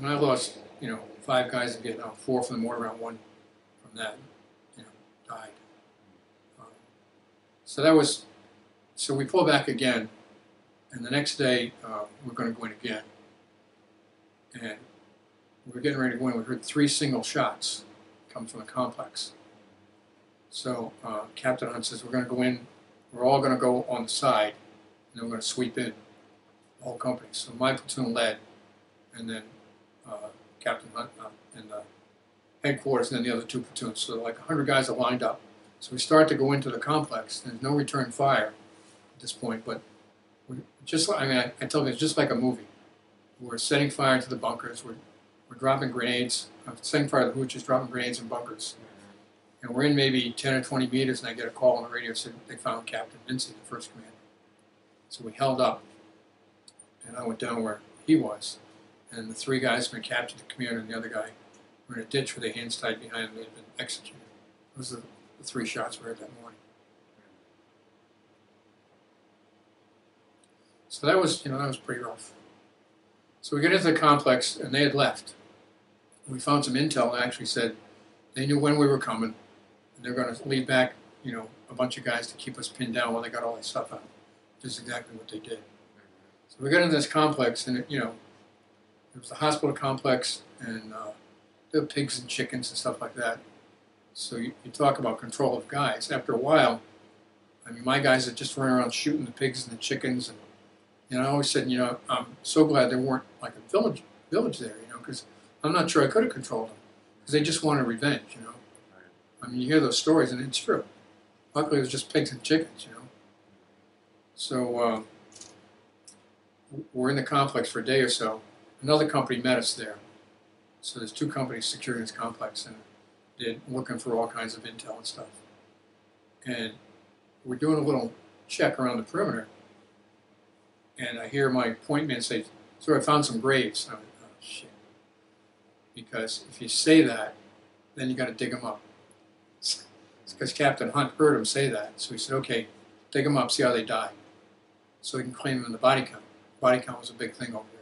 when I lost, you know, five guys in Vietnam, four from the mortar round, one from that, you know, died. Um, so that was, so we pull back again, and the next day uh, we're going to go in again. And we are getting ready to go in. We heard three single shots come from the complex. So uh, Captain Hunt says, we're going to go in, we're all going to go on the side, and then we're going to sweep in the whole company. So my platoon led, and then Captain Hunt uh, and the headquarters, and then the other two platoons. So like 100 guys are lined up. So we start to go into the complex. There's no return fire at this point, but just like, I mean, I, I tell you, it's just like a movie. We're setting fire to the bunkers. We're, we're dropping grenades. I'm setting fire to the hooches, dropping grenades in bunkers. And we're in maybe 10 or 20 meters, and I get a call on the radio said they found Captain Vinci, the first commander. So we held up, and I went down where he was. And the three guys had been captured, the commander and the other guy, were in a ditch with their hands tied behind them. They had been executed. Those are the, three shots we heard that morning. So that was, you know, that was pretty rough. So we get into the complex, and they had left. We found some intel and actually said they knew when we were coming, and they're going to leave back, you know, a bunch of guys to keep us pinned down while they got all that stuff out. Which is exactly what they did. So we got into this complex, and it, you know, it was the hospital complex, and uh, there were pigs and chickens and stuff like that. So you, you talk about control of guys. After a while, I mean, my guys are just running around shooting the pigs and the chickens, and you know, I always said, you know, I'm so glad there weren't like a village village there, you know, because I'm not sure I could have controlled them because they just wanted revenge, you know. I mean, you hear those stories, and it's true. Luckily, it was just pigs and chickens, you know. So uh, we're in the complex for a day or so. Another company met us there. So there's two companies securing this complex, and they're looking for all kinds of intel and stuff. And we're doing a little check around the perimeter, and I hear my point man say, "So I found some graves." I'm like, "Oh shit!" Because if you say that, then you got to dig them up. It's because Captain Hunt heard him say that, so he said, "Okay, dig them up, see how they die." so we can claim them in the body count. Body count was a big thing over there.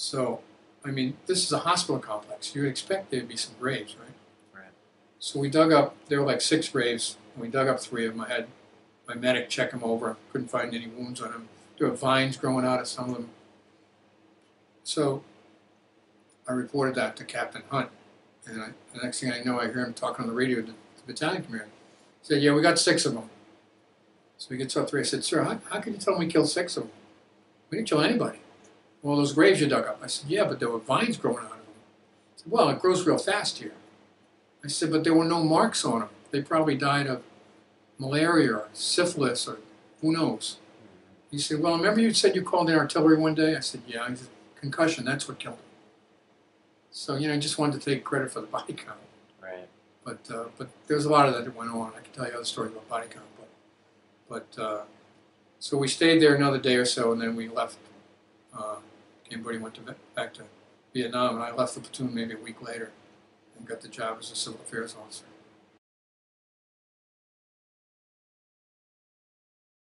So, I mean, this is a hospital complex. You would expect there'd be some graves, right? Right. So we dug up. There were like six graves. And we dug up three of them. I had my medic check them over. Couldn't find any wounds on them. There were vines growing out of some of them. So I reported that to Captain Hunt, and I, the next thing I know, I hear him talking on the radio to the battalion commander. He said, "Yeah, we got six of them." So we get to three. I said, Sir, how, how can you tell me we killed six of them? We didn't kill anybody. Well, those graves you dug up. I said, Yeah, but there were vines growing out of them. He said, Well, it grows real fast here. I said, But there were no marks on them. They probably died of malaria or syphilis or who knows. He said, Well, remember you said you called in artillery one day? I said, Yeah. He said, Concussion, that's what killed him. So, you know, I just wanted to take credit for the body count. Right. But uh, but there's a lot of that that went on. I can tell you other stories about body count. But uh, so we stayed there another day or so, and then we left. Uh, Cambodia went to, back to Vietnam, and I left the platoon maybe a week later and got the job as a civil affairs officer.